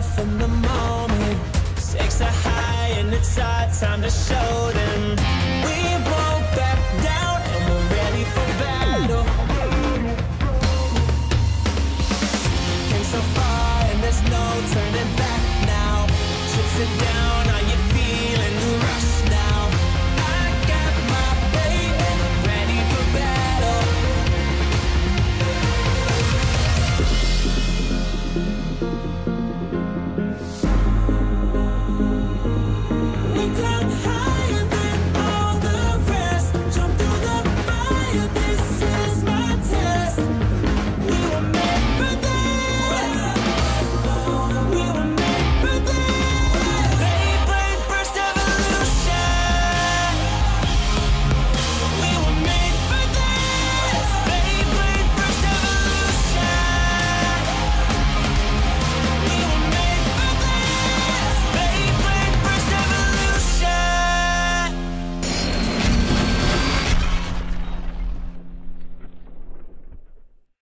From in the moment. Stakes are high and it's our time to show them.